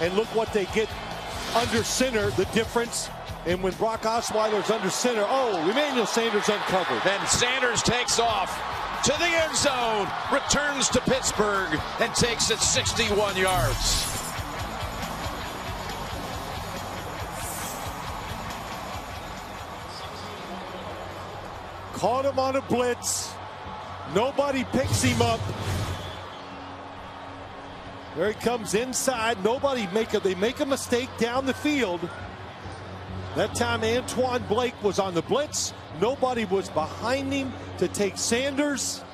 And look what they get under center, the difference. And when Brock Osweiler's under center, oh, Emmanuel Sanders uncovered. And Sanders takes off to the end zone, returns to Pittsburgh, and takes it 61 yards. Caught him on a blitz. Nobody picks him up. There he comes inside. Nobody make a they make a mistake down the field. That time Antwon Blake was on the blitz. Nobody was behind him to take Sanders.